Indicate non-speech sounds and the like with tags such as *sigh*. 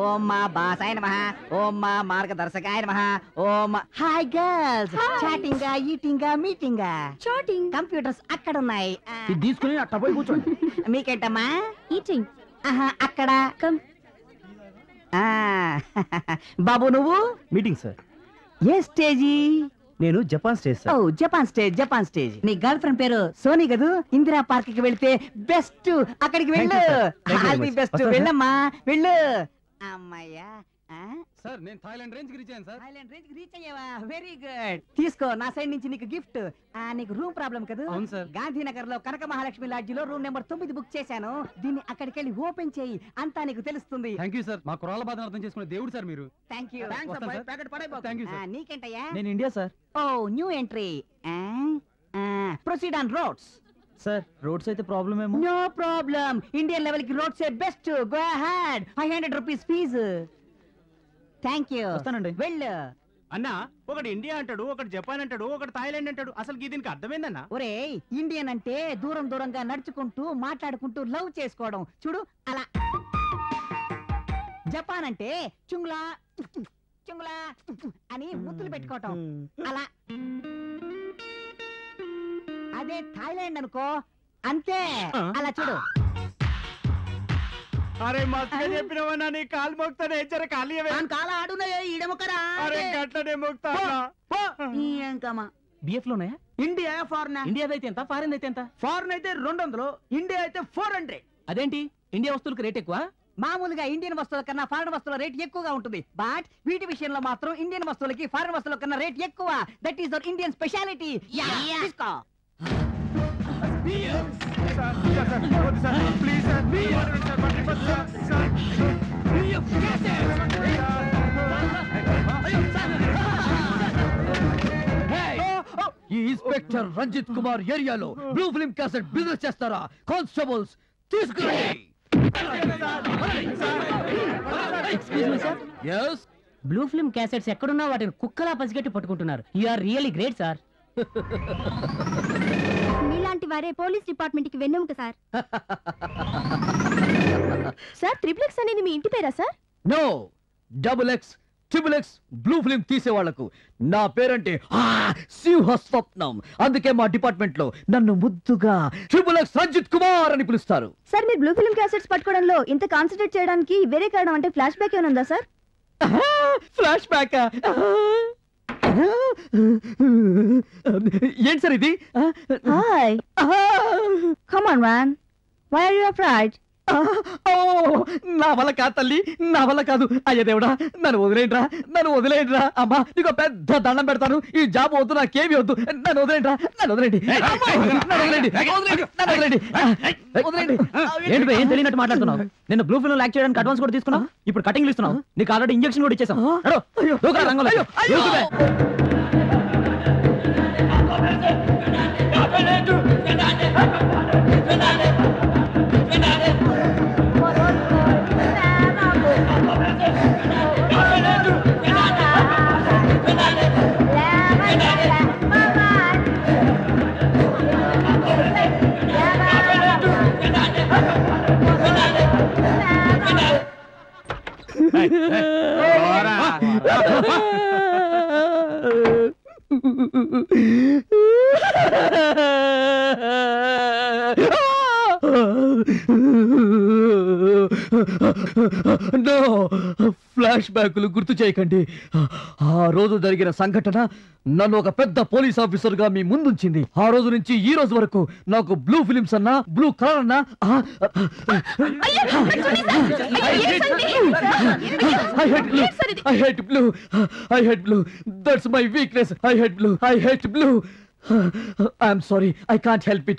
ఓం మా బాసాయ నమ. ఓం మా మార్గదర్శకాయ నమ. ఓం hi girls chatting eating meeting chatting computers అక్కడ ఉన్నాయి తీసుకుని అట్ట పోయి కూర్చోండి. మీకేంటమ్మా? ఈటింగ్ ఆహా, అక్కడ. కమ్ ఆ, *laughs* బాబు నువ్వు? మీటింగ్ సార్ ఏ స్టేజీ నేను Japan stage oh Japan stage Japan stage. నీ గర్ల్ ఫ్రెండ్ పేరు సోనీ కదూ? ఇందిరా పార్క్కి వెళ్తే బెస్ట్. అక్కడికి వెళ్ళు. బెస్ట్. వెళ్ళమ్మా. వెళ్ళు. అమ్మయ్యా? సార్ నేను థాయిలాండ్ రేంజ్కి reach sir. Thailand range reach అయ్యావా? వెరీ గుడ్ తీసుకో నా సైడ్ నుంచి నీకు గిఫ్ట్ ఆ నీకు రూమ్ ప్రాబ్లం కదా? అవును సార్. గాంధీనగర్లో కనక మహాలక్ష్మి లాడ్జిలో రూమ్ నెంబర్ తొమ్మిది బుక్ చేశాను. దీన్ని అక్కడికి వెళ్ళి ఓపెన్ చేయి. అంతా నీకు తెలుస్తుంది. Thank you sir. మా కురాల బాధను అర్థం చేసుకునే దేవుడు సార్ మీరు. థ్యాంక్ యూ వస్తాను, సార్. Thank you sir. నీకేంటయ్యా? నేను India sir. Oh new entry proceed on roads sir roads అయితే ప్రాబ్లం ఏమో. నో ప్రాబ్లం ఇండియన్ లెవెల్కి roads best go ahead five hundred rupees fees thank you వస్తానండి. వెళ్ళు. అన్న ఒకటి ఇండియా అంటాడు ఒకటి జపాన్ అంటాడు ఒకటి థాయిలాండ్ అంటాడు. అసలు దీనికి అర్థమైందన్న? ఒరే ఇండియన్ అంటే దూరం దూరంగా నడుచుకుంటూ మాట్లాడుకుంటూ లవ్ చేసుకోవడం. చూడు అలా. జపాన్ అంటే చుంగ్లా చుంగ్లా అని ముద్దులు పెట్టుకోవటం. అలా. అదే థాయిలాండ్ అనుకో. అంతే. అలా చూడు. అరే మస్తుగా చెప్పినవన్నా నీ కాలు మోగుతానే జర కాలు. కాల ఆడున్నాయే ఈడముకరా అరే గట్లనే మోగుతా ఇంకమ్మా బిఎఫ్లోనే ఇండియా ఫారెన్ ఇండియా అయితే ఎంత? ఫారెన్ అయితే ఎంత? ఫారెన్ అయితే రెండు వందలు ఇండియా అయితే ఫోర్ హండ్రెడ్ అదేంటి? ఇండియా వస్తువులకు రేట్ ఎక్కువ? మామూలుగా ఇండియన్ వస్తువుల కన్నా ఫారెన్ వస్తువుల రేట్ ఎక్కువగా ఉంటుంది. బట్ వీటి విషయంలో మాత్రం ఇండియన్ వస్తువులకి ఫారెన్ వస్తువుల కన్నా రేట్ ఎక్కువ. That is the Indian speciality తీసుకో. ప్లీజ్ ఈ ఇన్స్పెక్టర్ రంజిత్ కుమార్ ఏరియాలో బ్లూ ఫిల్మ్ క్యాసెట్ బిజినెస్ చేస్తారా? కానిస్టేబుల్స్ తీసుకురండి. ఎస్ బ్లూ ఫిల్మ్ క్యాసెట్స్ ఎక్కడున్నా వాటిని కుక్కలా పసిగట్టి పట్టుకుంటున్నారు. You are really great sir వారే పోలీస్ డిపార్ట్మెంట్కి వెన్నెముక సార్. సార్ త్రిప్లెక్స్ అనేది మీ ఇంటి పేరా sir? No double X triple X blue film తీసే వాళ్ళకు నా పేరంటే ఆ, సింహ స్వప్నం అందుకే మా డిపార్ట్మెంట్లో నన్ను ముద్దుగా ట్రిపుల్ ఎక్స్ రంజిత్ కుమార్ అని పిలుస్తారు. సార్ మీరు బ్లూ ఫిల్మ్ క్యాసెట్స్ పట్టుకోవడంలో ఇంత కాన్సన్ట్రేట్ చేయడానికి వేరే కారణం అంటే ఫ్లాష్ బ్యాక్ ఏమైనా ఉందా సార్? ఫ్లాష్ బ్యాక్ ఏంటి సార్ ఇది hi come on man why are you afraid oh, నా వల్ల కాదు తల్లి నా వల్ల కాదు. అయ్య దేవుడా నన్ను వదిలేంట్రా నన్ను వదిలేంట్రా అమ్మా నీకు పెద్ద దండం పెడతాను. ఈ జాబ్ వద్దు నాకేమి వద్దు. నన్ను వదిలేంట్రా నన్ను వదిలేండి ఏంటి ఏం తెలియనట్టు మాట్లాడుతున్నావు? నేను బ్లూ ఫిల్మ్ యాక్ట్ చేయడానికి అడ్వాన్స్ కూడా తీసుకున్నావు? ఇప్పుడు కటింగ్ ఇస్తున్నావు? నీకు ఆల్రెడీ ఇంజెక్షన్ కూడా ఇచ్చేసాం రంగంలో. బే. *laughs* నో ఫ్లాష్ బ్యాక్లు గుర్తు చేయకండి ఆ రోజు జరిగిన సంఘటన నన్ను ఒక పెద్ద పోలీస్ ఆఫీసర్గా మీ ముందుంచింది ఆ రోజు నుంచి ఈ రోజు వరకు నాకు బ్లూ ఫిలిమ్స్ అన్నా బ్లూ కలర్ అన్నా. I hate blue. I hate blue. That's my weakness. I hate blue. I hate blue. I'm sorry. I can't help